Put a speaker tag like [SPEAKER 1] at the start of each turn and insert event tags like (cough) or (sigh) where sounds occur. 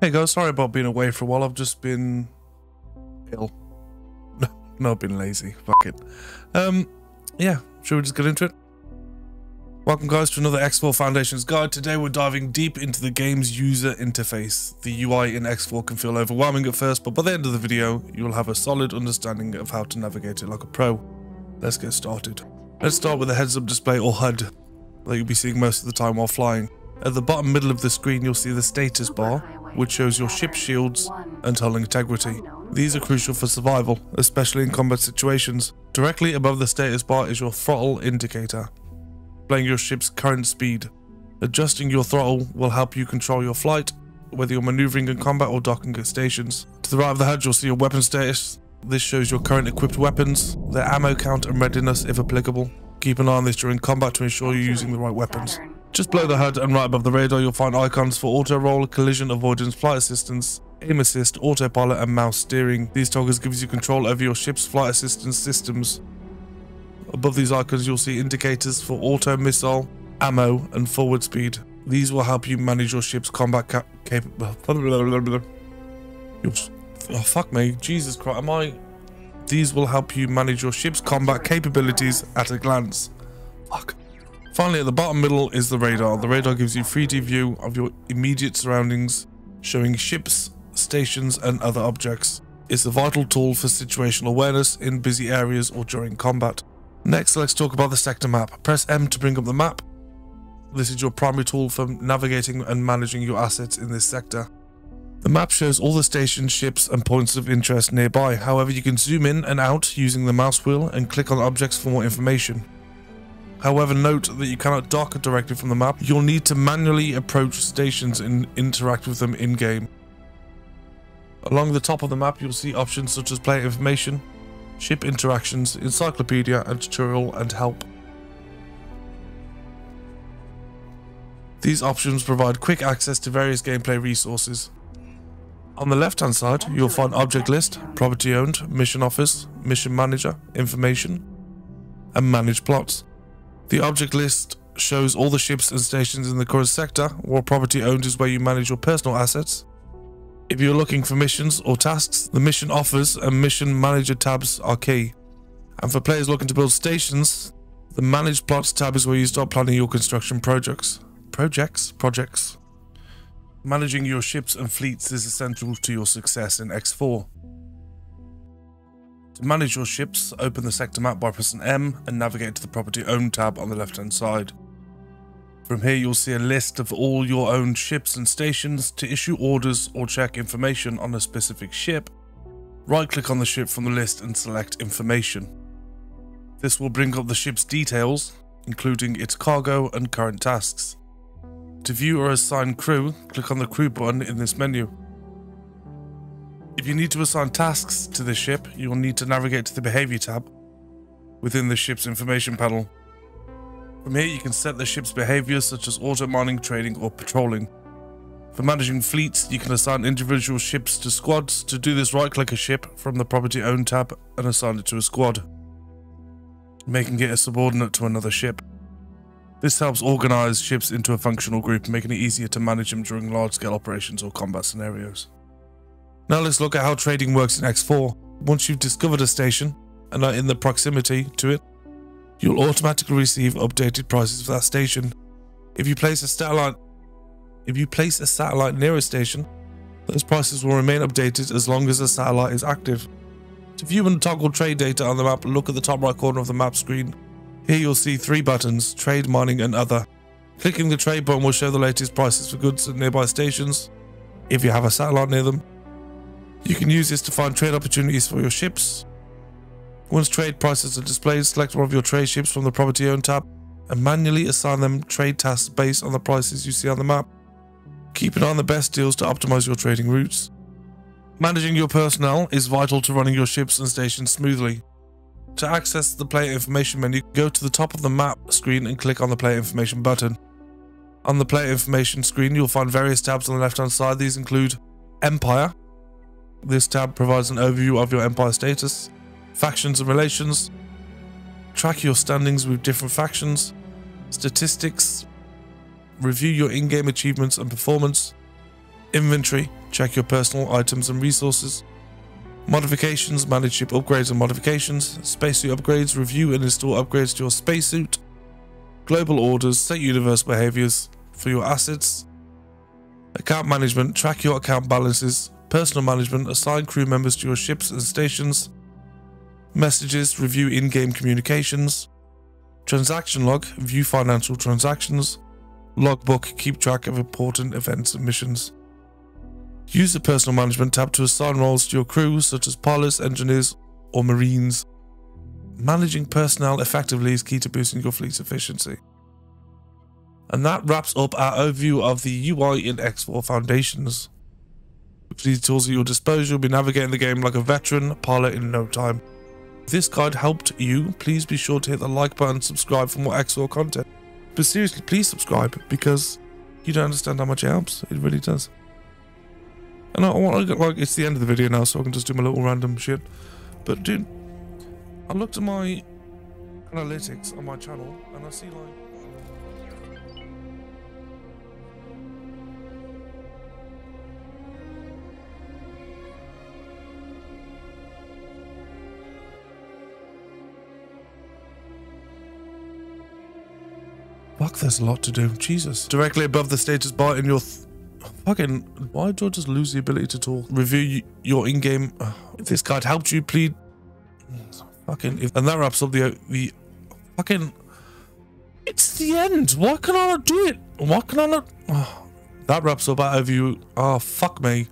[SPEAKER 1] Hey guys, sorry about being away for a while. I've just been ill. No, (laughs) no, I've been lazy. Fuck it. Um, yeah, should we just get into it? Welcome guys to another X4 Foundations guide. Today we're diving deep into the game's user interface. The UI in X4 can feel overwhelming at first, but by the end of the video, you'll have a solid understanding of how to navigate it like a pro. Let's get started. Let's start with the heads-up display or HUD that you'll be seeing most of the time while flying. At the bottom middle of the screen, you'll see the status bar, which shows your ship shields and hull integrity. These are crucial for survival, especially in combat situations. Directly above the status bar is your throttle indicator, displaying your ship's current speed. Adjusting your throttle will help you control your flight, whether you're maneuvering in combat or docking at stations. To the right of the HUD, you'll see your weapon status. This shows your current equipped weapons, their ammo count and readiness if applicable. Keep an eye on this during combat to ensure you're using the right weapons. Just below the HUD and right above the radar, you'll find icons for auto roll, collision avoidance, flight assistance, aim assist, autopilot, and mouse steering. These toggles gives you control over your ship's flight assistance systems. Above these icons, you'll see indicators for auto missile, ammo, and forward speed. These will help you manage your ship's combat cap. Oh fuck me, Jesus Christ! Am I? These will help you manage your ship's combat capabilities at a glance. Fuck. Finally, at the bottom middle is the radar. The radar gives you 3D view of your immediate surroundings, showing ships, stations, and other objects. It's a vital tool for situational awareness in busy areas or during combat. Next, let's talk about the sector map. Press M to bring up the map. This is your primary tool for navigating and managing your assets in this sector. The map shows all the stations, ships, and points of interest nearby. However, you can zoom in and out using the mouse wheel and click on objects for more information. However, note that you cannot dock directly from the map. You'll need to manually approach stations and interact with them in-game. Along the top of the map, you'll see options such as player information, ship interactions, encyclopedia, and tutorial and help. These options provide quick access to various gameplay resources. On the left hand side, you'll find object list, property owned, mission offers, mission manager, information, and manage plots. The object list shows all the ships and stations in the current sector, while property owned is where you manage your personal assets. If you're looking for missions or tasks, the mission offers and mission manager tabs are key. And for players looking to build stations, the manage plots tab is where you start planning your construction projects. Projects? Projects. Managing your ships and fleets is essential to your success in X4. To manage your ships, open the sector map by pressing M and navigate to the Property Owned tab on the left hand side. From here you'll see a list of all your owned ships and stations to issue orders or check information on a specific ship. Right click on the ship from the list and select information. This will bring up the ship's details, including its cargo and current tasks. To view or assign crew, click on the crew button in this menu. If you need to assign tasks to the ship, you will need to navigate to the Behavior tab within the ship's information panel. From here, you can set the ship's behaviors such as auto mining, trading, or patrolling. For managing fleets, you can assign individual ships to squads. To do this, right click a ship from the Property Owned tab and assign it to a squad, making it a subordinate to another ship. This helps organize ships into a functional group, making it easier to manage them during large scale operations or combat scenarios. Now let's look at how trading works in X4. Once you've discovered a station and are in the proximity to it, you'll automatically receive updated prices for that station. If you place a satellite if you place a satellite near a station, those prices will remain updated as long as the satellite is active. To view and toggle trade data on the map, look at the top right corner of the map screen. Here you'll see three buttons, trade, mining and other. Clicking the trade button will show the latest prices for goods at nearby stations, if you have a satellite near them. You can use this to find trade opportunities for your ships. Once trade prices are displayed, select one of your trade ships from the Property Owned tab and manually assign them trade tasks based on the prices you see on the map. Keep an eye on the best deals to optimize your trading routes. Managing your personnel is vital to running your ships and stations smoothly. To access the player information menu, go to the top of the map screen and click on the player information button. On the player information screen, you'll find various tabs on the left hand side. These include Empire, this tab provides an overview of your empire status, factions and relations, track your standings with different factions, statistics, review your in-game achievements and performance, inventory, check your personal items and resources. Modifications, manage ship upgrades and modifications. Spacesuit upgrades, review and install upgrades to your spacesuit. Global orders, set universe behaviors for your assets. Account management, track your account balances. Personal management, assign crew members to your ships and stations. Messages, review in-game communications. Transaction log, view financial transactions. Logbook, keep track of important events and missions. Use the personal management tab to assign roles to your crew, such as pilots, engineers, or marines. Managing personnel effectively is key to boosting your fleet's efficiency. And that wraps up our overview of the UI in X4 Foundations. With these tools at your disposal, you'll be navigating the game like a veteran pilot in no time. If this guide helped you, please be sure to hit the like button and subscribe for more X4 content. But seriously, please subscribe because you don't understand how much it helps. It really does. And I want to like it's the end of the video now, so I can just do my little random shit. But dude, I looked at my analytics on my channel and I see like Fuck, there's a lot to do. Jesus. Directly above the status bar in your fucking. Why do I just lose the ability to talk? Review your in-game. (sighs) If this card helped you, please. Mm, fucking. If, and that wraps up the the fucking. It's the end. Why can I not do it? Why can I not? (sighs) Oh, that wraps up our overview. Oh fuck me.